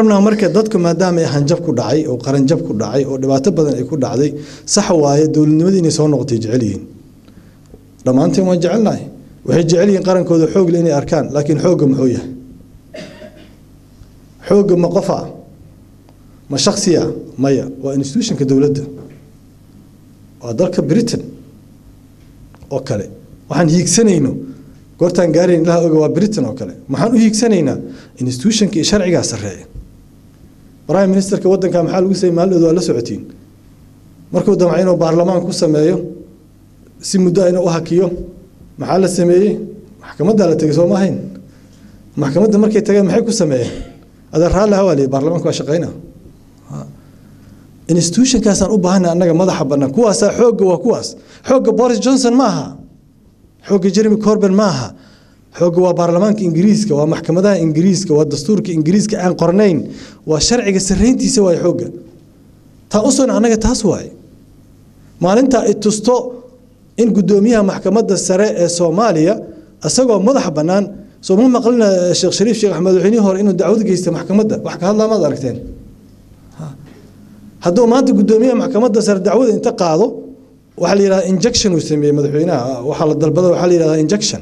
rabnaa marka dadku maadaama hanjab ku dhacay oo qaranjab ku dhacay oo dhibaato badan ay ku dhacday sax waaye dowladnimadii inay soo noqotay jecel yihiin. Dhammaanteen waan jecelnahay. Waxay jecel yihiin qarankooda xoogle inay arkaan laakiin xoogga muxuu yahay xoogga ma qofa ma shaksiya maya. Waa institutionka dowladda. Waa dalka britain oo kale. Waxaan hiigsanayno goortaan gaarayn ilaha oga waa britain oo kale. Maxaan u hiigsanaynaa institutionka iyo sharcigaa sarreeya prime ministerka waddanka maxaa lagu sayay maalidooda waa la socotiin. Markuu damca inuu baarlamaan ku sameeyo si muddo ayna u hakiyo maxaa la sameeyey? Maxkamaddaa la tegey soo ma ahayn? Maxkamadda markay tageen maxay ku sameeyeen? Adeer raalli hawaa liyi baarlamaanka waa shaqayna. Institutionkaasaan u baahanay annaga madaxa bannaan. Kuwaasaa xoogga waa kuwaas. Xoogga boris johnson ma aha. Xoogga jeremy corben ma aha xoogga waa baarlamaanka ingiriiska waa maxkamadaha ingiriiska waa dastuurka ingiriiska aan qornayn waa sharciga sarrayntiisa waay xoogga taa u sugna annaga taas waaye. Maalintaa ay tusto in guddoomiyaha maxkamadda sare ee soomaaliya isagoo madaxa bannaan soo ma maqlina sheekh shariif sheekh axmed waxinihii hore inuu dacwad geysta maxkamadda. Wax ka hadlaa maad aragteen? Hadduu maanta guddoomiyaha maxkamadda sare dacwada inta qaado waxaa la yidhahdaa injection uu sameeyey madaxweynaha. Waxaa la dalbada waxaa la yidhahdaa injection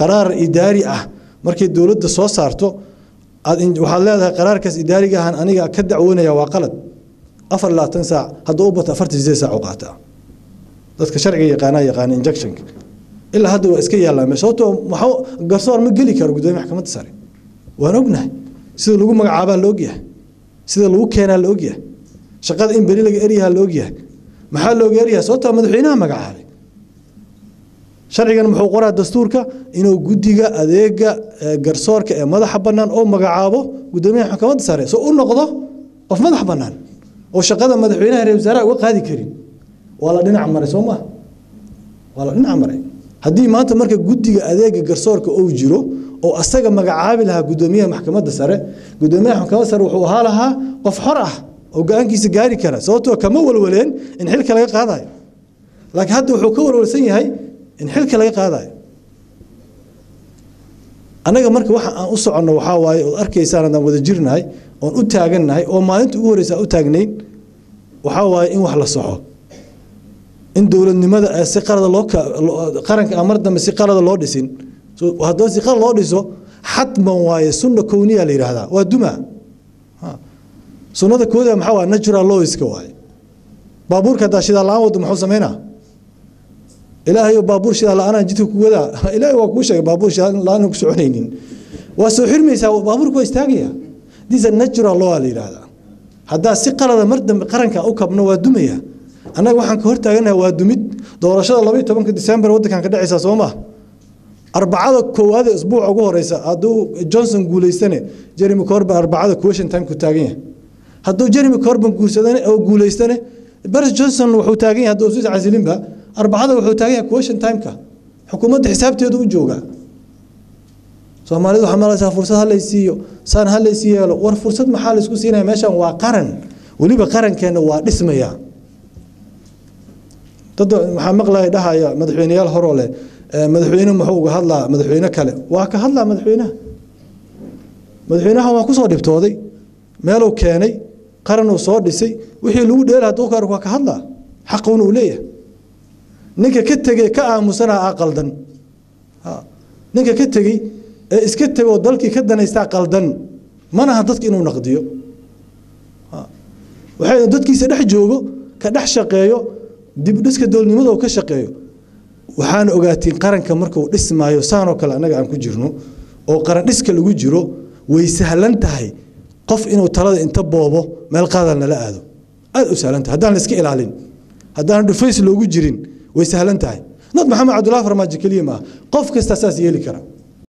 qaraar idaari ah. Markay dowladda soo saarto aad waxaad leedahay qaraarkaas idaariga ahan aniga ka dacwoonaya waa qalad. Afar labaatan saac hadduu u bato afartan sideed saac u qaataa? Dadka sharciga yaqaanaa yaqaana injectionka ilaa hadda waa iska yaallaan. Sababtoo maxaa garsoor ma geli karo guddoomiya maxkamadda sare. Waan ognahay. Sida lagu magacaabaa la ogyahay. Sida lagu keenaa la ogyahay. Shaqada in beri laga eryaha la ogyahay. Maxaa looga eryahay sababtoo madaxweynaha magacaabay sharcigan muxuu qoraa dastuurka inuu guddiga adeega garsoorka ee madaxa bannaan oo magacaabo guddoomiyaha maxkamadda sare soo u noqdo qof madax bannaan oo shaqada madaxweynaha reer wasaaraha uga qaadi karin. Waa la dhinac maray soo maa waa la dhinac maray. Haddii maanta marka guddiga adeega garsoorka uu jiro oo asaga magacaabi lahaa guddoomiyaha maxkamadda sare guddoomiyaha maxkamadda sare wuxuu ahaa lahaa qof xor ah oo go'aankiisa gaari kara sababtoo kama walwaleen in xilka laga qaadayo. Laakiin hadda wuxuu ka walwalsan yahay in xilka laga qaadayo. Annaga marka waxa aan u soconno waxaa waaye ood arkaysaan haddaan wada jirnahay oon u taagannahay oo maalinta ugu horreysa u taagnayn waxaa waaye in wax la soxo in dowladnimada si qalada loo qaranka aan mar dambe si qalada loo dhisin. Haddaba si qalad loo dhiso xatman waaye sunna kowniya la yidhaahdaa waa duma sunnada kooda maxaa waa natural lawska waaye. Baabuurka haddaa shidaa la'aan wado muxuu sameynaa ilaahayo baabuur shidaa la'aanaa jidka ku wadaa. Ilaahay waa kuu sheegay baabuur shidaa la'aan ku soconaynin. Waa soo xirmaysaa baabuurka waa istaagaya. This a natural law la yidhaahdaa. Haddaa si qalada mar dambe qaranka u kabno waa dumaya. Annaga waxaan ka hortaaganahay waa dumid. Doorashada labaiyo tobanka december waddankan ka dhacaysaa soo maa arbacada koowaad ee isbuuca ugu horeysa hadduu johnson guulaystane jeremy corben arbacada time ku taagan yahay. Hadduu jeremy corben guursadane oo guulaystane boris johnson wuxuu taagan yahay hadduu sis casilinba arbacada wuxuu taagan yahay question timeka. Xukuumadda xisaabteedu u joogaa. Soomaalidu waxaa malaysaa fursad halaysiiyo saan halaysii yeelo war fursad maxaa laysku siinaya meeshan waa qaran. Weliba qarankeenna waa dhismaya. Dad waxaa maqlaya dhahaya madaxweyneyaal horoo leh. Madaxweyne muxuu uga hadlaa? Madaxweyne kale. Waa ka hadlaa madaxweynaha. Madaxweynaha waa ku soo dhibtooday. Meeluu keenay qaranuu soo dhisay. Wixii lagu dheela arko waa ka hadlaa. Xaquna uu leeyahay ninka ka tegey ka aamusana aa qaldan ninka ka tegey ee iska tegoo dalkii ka danaystaa qaldan manaha dadka inuu naqdiyo. Waxay dadkiisa dhex joogo ka dhex shaqeeyo dibdhiska dowladnimada uu ka shaqeeyo. Waxaana ogaatiin qaranka markuu dhismaayo saanoo kale annaga aan ku jirno oo qaran dhiska lagu jiro way sahlan tahay. Qof inuu talada inta boobo meel qaadal nala aado. Aad u sahlan tahay. Haddaan la iska ilaalin. Haddaan dhufays loogu jirin way sahlan tahay. Nad maxamed cabdullahi farmaajo keliya maaha qof kasta saas yeeli kara